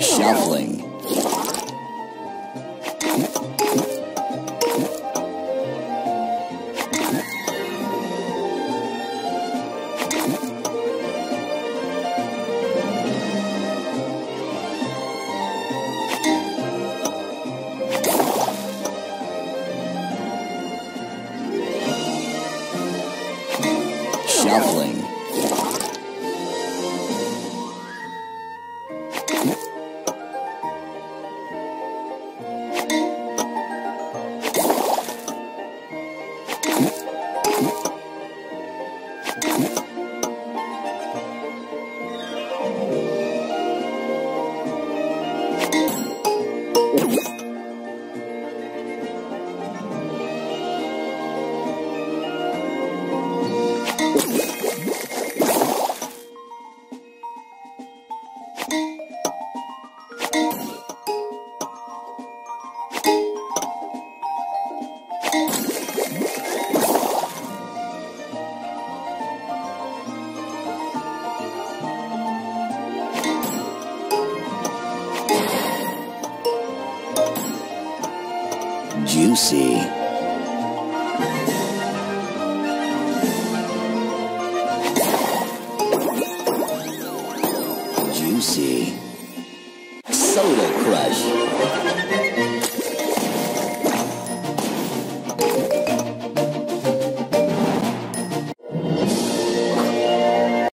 Shuffling. Shuffling. Juicy. Juicy. Soda Crush.